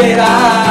será.